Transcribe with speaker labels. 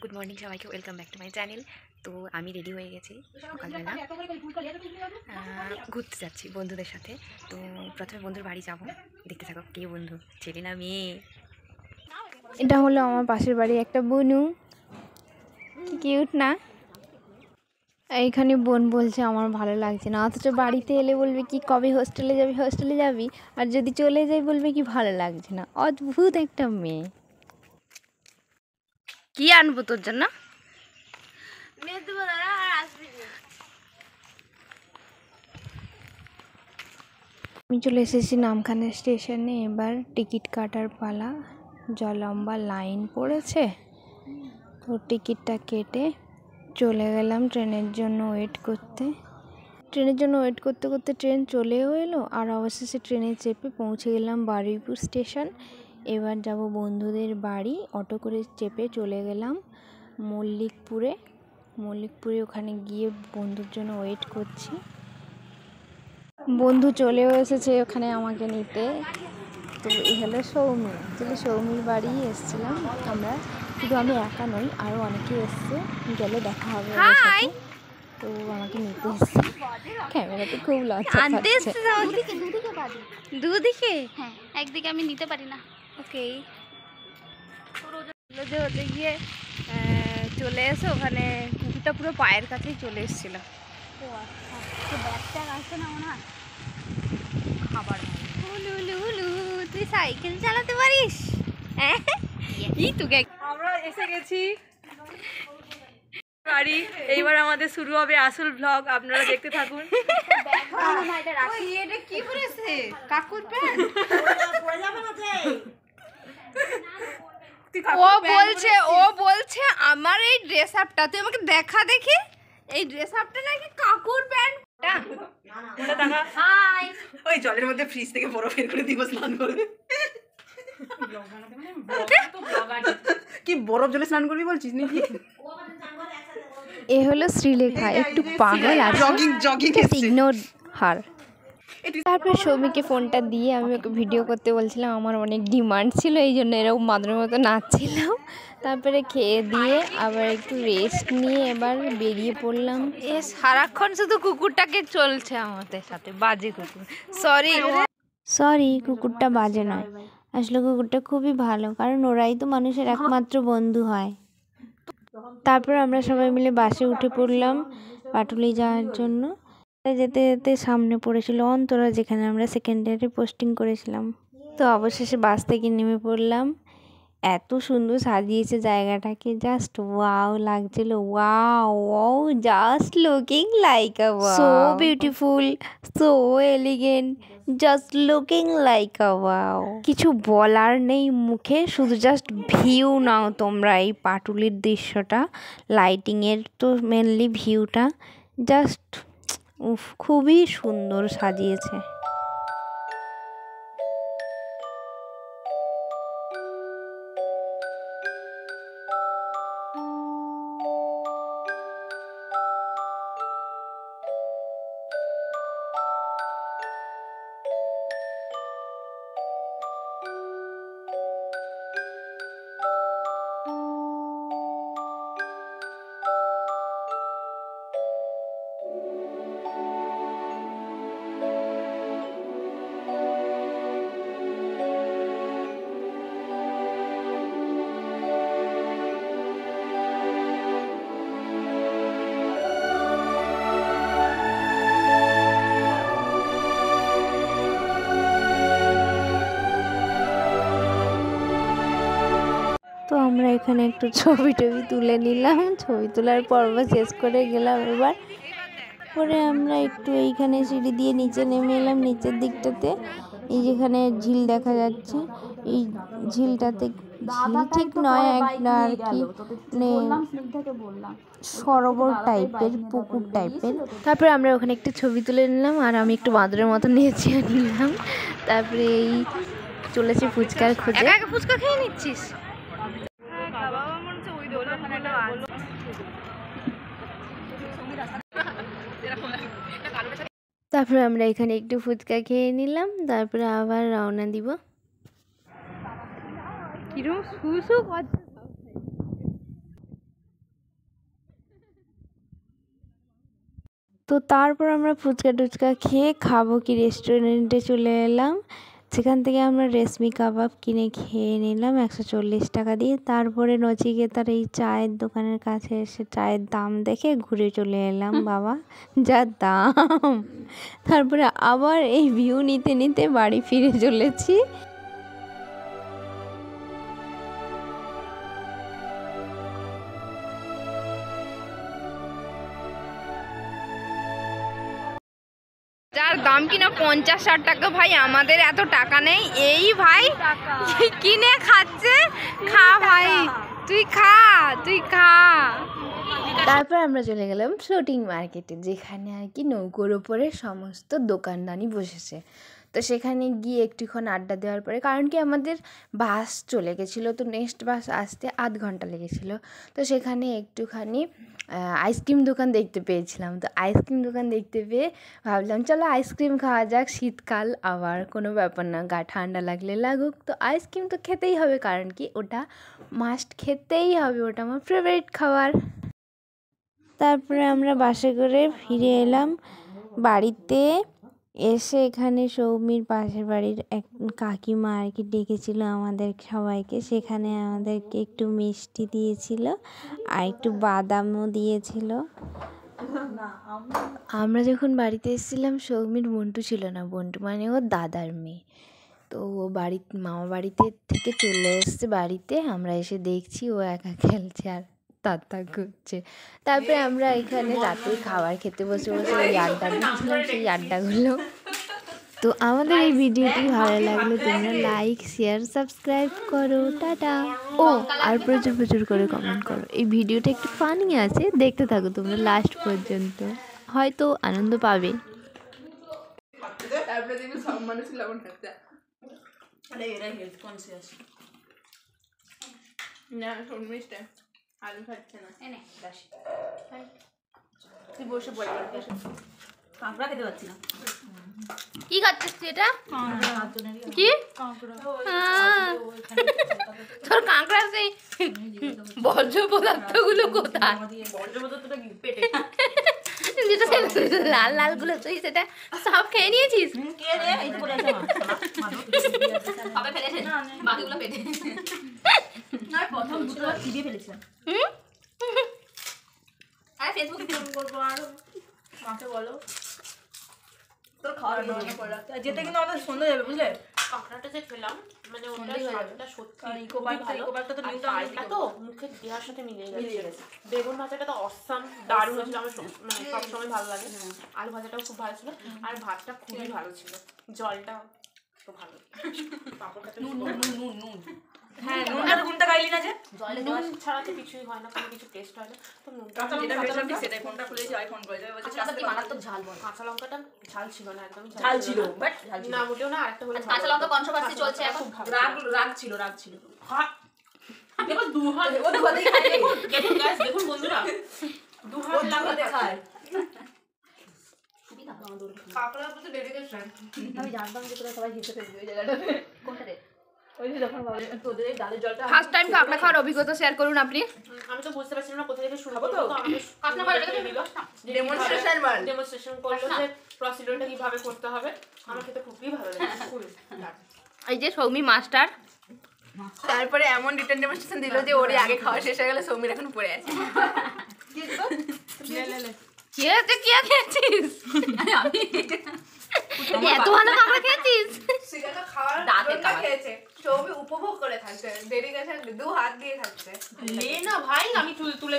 Speaker 1: Good morning সবাইকে welcome back to my channel তো আমি রেডি হয়ে গেছি সকালবেলা। ঘুরতে যাচ্ছি বন্ধুদের সাথে। তো প্রথমে বন্ধুর বাড়ি যাব। দেখতে থাকো, কে বন্ধু? ছেলে না মেয়ে?
Speaker 2: এটা হলো আমার পাশের বাড়ি, একটা বনু। কিউট না? এইখানে বোন বলছে, আমার ভালো লাগছে না। অথচ বাড়িতে এলে বলবে কি, কবে হোস্টেলে যাবি হোস্টেলে যাবি? আর যদি চলে যাই, বলবে কি, ভালো লাগছে না। অদ্ভুত একটা মেয়ে।
Speaker 1: কি আনব তোর জন্য?
Speaker 2: আমি চলে এসেছি নামখানা স্টেশনে। এবার টিকিট কাটার পালা। যা লম্বা লাইন পড়েছে। তো টিকিটটা কেটে চলে গেলাম ট্রেনের জন্য ওয়েট করতে। ট্রেনের জন্য ওয়েট করতে করতে ট্রেন চলেও এলো। আর অবশেষে ট্রেনে চেপে পৌঁছে গেলাম বারুইপুর স্টেশন। এবার যাব বন্ধুদের বাড়ি। অটো করে চেপে চলে গেলাম মল্লিকপুরে। মল্লিকপুরে ওখানে গিয়ে বন্ধুর জন্য ওয়েট করছি। বন্ধু চলেও এসেছে ওখানে আমাকে নিতে। তো এই হলো সৌমি। আসলে সৌমির বাড়ি এসেছিলাম আমরা। শুধু আমি একা নই আরও অনেকে এসছে। গেলে দেখা হবে তো আমাকে নিতে এসছে। ক্যামেরাতে খুব লজ্জা
Speaker 1: আমাকে দুদিকে?
Speaker 3: হ্যাঁ একদিকে আমি নিতে পারি না।
Speaker 1: ওকে। যে হচ্ছে গিয়ে চলে এসে ওখানে কুকুরটা পুরো পায়ের কাছেই চলে এসেছিল।
Speaker 3: ব্যাগটা আসছে না মনে হয়?
Speaker 1: খাবার তুই সাইকেল চালাতে পারিস? হ্যাঁ? ই তোকে আমরা এসে গেছি। বাড়ি এইবার আমাদের শুরু হবে আসল ব্লগ আপনারা দেখতে থাকুন। এটা কি করেছে কাকুর প্যান্ট। ও বলছে ও বলছে আমার এই ড্রেস আপটা তুই আমাকে দেখা দেখি? এই ড্রেস আপটা নাকি কাকুর প্যান্ট হাই
Speaker 4: ওই জলের মধ্যে ফ্রিজ থেকে বরফ বের করে দিব স্নান করবে কি বরফ জলে স্নান করবি বলছিস নাকি?
Speaker 2: এ হলো শ্রীলেখা একটু পাগল আর
Speaker 4: জগিং জগিং
Speaker 2: ইগনোর হার তারপর সৌমিকে ফোনটা দিয়ে আমি ওকে ভিডিও করতে বলছিলাম আমার অনেক ডিমান্ড ছিল এই জন্য এরকম মাদের মতো নাচছিলাম। তারপরে খেয়ে দিয়ে আবার একটু রেস্ট নিয়ে এবার বেরিয়ে পড়লাম।
Speaker 1: এ সারাক্ষণ শুধু কুকুরটাকে চলছে আমাদের সাথে বাজে কুকুর। সরি
Speaker 2: সরি কুকুরটা বাজে নয়। আসলে কুকুরটা খুবই ভালো কারণ ওরাই তো মানুষের একমাত্র বন্ধু হয়। তারপর আমরা সবাই মিলে বাসে উঠে পড়লাম পাটুলি যাওয়ার জন্য। যেতে যেতে সামনে পড়েছিল অন্তরা যেখানে আমরা সেকেন্ডারি পোস্টিং করেছিলাম। তো অবশেষে বাস থেকে নেমে পড়লাম। এত সুন্দর সাজিয়েছে জায়গাটাকে জাস্ট ওয়াও লাগছিল। Wow wow just looking like a so beautiful so elegant just looking like a wow কিছু বলার নেই মুখে শুধু জাস্ট ভিউ নাও তোমরা এই পাটুলির দৃশ্যটা। লাইটিংয়ের তো মেনলি ভিউটা জাস্ট উফ খুবই সুন্দর সাজিয়েছে। এখানে একটু ছবি টবি তুলে নিলাম। ছবি তোলার পর্ব শেষ করে গেলাম এবার। পরে আমরা একটু এইখানে সিঁড়ি দিয়ে নিচে নেমে এলাম নিচের দিকটাতে। এই যেখানে ঝিল দেখা যাচ্ছে এই ঝিলটাতে ঝিল ঠিক নয় একটা আর কি মানে সরোবর টাইপের পুকুর টাইপের তারপরে আমরা ওখানে একটু ছবি তুলে নিলাম আর আমি একটু বাঁদরের মতো নেচে নিলাম। তারপরে এই চলেছে ফুচকার খোঁজে।
Speaker 1: ফুচকা খেয়ে নিচ্ছিস?
Speaker 2: তারপর আমরা এখানে একটু ফুচকা খেয়ে নিলাম তারপরে আবার রওনা দিব।
Speaker 1: কিরম সুসু তো
Speaker 2: তারপর আমরা ফুচকা টুচকা খেয়ে খাব কি রেস্টুরেন্টে চলে এলাম। সেখান থেকে আমরা রেশমি কাবাব কিনে খেয়ে নিলাম একশো চল্লিশ টাকা দিয়ে। তারপরে নচিকেতার এই চায়ের দোকানের কাছে এসে চায়ের দাম দেখে ঘুরে চলে এলাম বাবা। যা দাম। তারপরে আবার এই ভিউ নিতে নিতে বাড়ি ফিরে চলেছি।
Speaker 1: যার দাম কিনা পঞ্চাশ ষাট টাকা ভাই আমাদের এত টাকা নেই। এই ভাই কিনে খাচ্ছে। খা ভাই তুই খা তুই খা।
Speaker 2: তারপর আমরা চলে গেলাম ফ্লোটিং মার্কেটে যেখানে আর কি নৌকোর ওপরে সমস্ত দোকানদানি বসেছে। তো সেখানে গিয়ে একটুক্ষণ আড্ডা দেওয়ার পরে, কারণ কি আমাদের বাস চলে গেছিল, তো নেক্সট বাস আসতে আধ ঘণ্টা লেগেছিলো। তো সেখানে একটুখানি আইসক্রিম দোকান দেখতে পেয়েছিলাম। তো আইসক্রিম দোকান দেখতে পেয়ে ভাবলাম, চলো আইসক্রিম খাওয়া যাক, শীতকাল আবার কোনো ব্যাপার না, গা ঠান্ডা লাগলে লাগুক। তো আইসক্রিম তো খেতেই হবে, কারণ কি ওটা মাস্ট খেতেই হবে, ওটা আমার ফেভারিট খাবার। তারপরে আমরা বাসে করে ফিরে এলাম বাড়িতে। এসে এখানে সৌমির পাশের বাড়ির এক কাকিমা আর কি ডেকেছিল আমাদের সবাইকে। সেখানে আমাদেরকে একটু মিষ্টি দিয়েছিল আর একটু বাদামও দিয়েছিল। আমরা যখন বাড়িতে এসেছিলাম, সৌমির বন্টু ছিল না। বন্টু মানে ওর দাদার মেয়ে। তো ও বাড়ি মামা বাড়িতে থেকে চলে এসছে বাড়িতে। আমরা এসে দেখছি ও একা খেলছে আর তাত্তা করছে তারপরে আমরা এখানে রাতে খাবার খেতে বসে বসে ওই আড্ডা দিচ্ছিলাম সেই আড্ডাগুলো। তো আমাদের এই ভিডিওটি ভালো লাগলে তোমরা লাইক শেয়ার সাবস্ক্রাইব করো। টাটা। ও আর প্রচুর প্রচুর করে কমেন্ট করো। এই ভিডিওটা একটু ফানি আছে দেখতে থাকো তোমরা লাস্ট পর্যন্ত। হয়তো আনন্দ পাবে।
Speaker 4: তারপরে দেখবি সব মানুষ লবণ খাচ্ছে আরে এরা হেলথ কনসিয়াস না শর্মিষ্ঠা। আলু খাচ্ছে না
Speaker 3: এনে
Speaker 4: তুই বসে বল কাঁকড়া খেতে পাচ্ছি না
Speaker 3: কি খাচ্ছিস তুই এটা কি তোর কাঁকড়া সেই বর্জ্য পদার্থগুলো কোথায়
Speaker 4: বর্জ্যপদার্থটা কি পেটে
Speaker 3: যেটা লাল লালগুলো তুই সেটা সব খেয়ে নিয়েছিস
Speaker 4: প্রথম দুটো। চিবিয়ে ফেলেছিলাম।
Speaker 3: আরে ফেসবুকে
Speaker 4: ফোন করব আর? মাকে বলো। তোর খাওয়ার মনে পড়ে যেতে কিন্তু আমাদের সন্ধ্যা যাবে বুঝলে?
Speaker 5: কাঁকড়াটা যে খেলাম মানে ওটা স্বাদটা সত্যি
Speaker 4: ইকো পার্ক ইকো পার্কটা তো
Speaker 5: আর
Speaker 4: নিউ
Speaker 5: তো মুখে দেওয়ার সাথে মিলে গেছে। বেগুন ভাজাটা তো অসাম দারুণ হয়েছিল আমার মানে সবসময় ভালো লাগে। আলু ভাজাটাও খুব ভালো ছিল। আর ভাতটা খুবই ভালো ছিল। জলটা তো ভালো। নুন নুন নুন নুন।
Speaker 4: হ্যাঁ নুনটা নুনটা খাইলি না যে?
Speaker 5: নুন ছাড়া তো কিছুই হয় না কোনো কিছু টেস্ট হয় না। তো নুনটা
Speaker 4: যেটা ভেবেছিলাম ঠিক সেটাই ফোনটা খুলেছি আইফোন করে যাবে বলছে
Speaker 3: আচ্ছা কি মারাত্মক ঝাল বল
Speaker 5: কাঁচা লঙ্কাটা ঝাল ছিল না। একদমই
Speaker 4: ঝাল ছিল বাট
Speaker 5: না মোটেও না আরেকটা হলে
Speaker 3: কাঁচা লঙ্কা কন্ট্রোভার্সি চলছে এখন।
Speaker 4: রাগ রাগ ছিল রাগ ছিল।
Speaker 5: দেখো দু হাত
Speaker 4: কথাই
Speaker 5: দেখুন guys, দেখুন বন্ধুরা। দু
Speaker 4: লাগাতে খায়
Speaker 1: কাকড়ার প্রতি ডেডিকেশন
Speaker 4: আমি জানতাম যে তোরা সবাই হেসে ফেলবি ওই জায়গাটা
Speaker 3: কোনটা রে?
Speaker 1: ফার্স্ট টাইম কাকড়া খাওয়ার অভিজ্ঞতা শেয়ার করুন আপনি।
Speaker 5: আমি তো বুঝতে পারছিলাম না কোথা থেকে শুরু
Speaker 4: তো? Demonstration
Speaker 5: ডেমনস্ট্রেশন করল যে প্রসিডিউরটা কীভাবে করতে হবে। আমার খেতে খুবই ভালো লাগে।
Speaker 1: এই যে সৌমি মাস্টার
Speaker 4: তারপরে এমন রিটার্ন ডেমনস্ট্রেশন দিল যে ওরই আগে খাওয়া শেষ হয়ে গেলে সৌমির এখন পড়ে আছে।
Speaker 1: কি হয়েছে? কি খেয়েছিস? এত ভালো কাকড়া খেয়েছিস?
Speaker 4: সেটা খাওয়ার
Speaker 3: দাঁতের
Speaker 4: খেয়েছে। সৌমি উপভোগ করে থাকছে দেরি গেছে দু হাত দিয়ে থাকছে
Speaker 5: লে না ভাই, আমি তুলে তুলে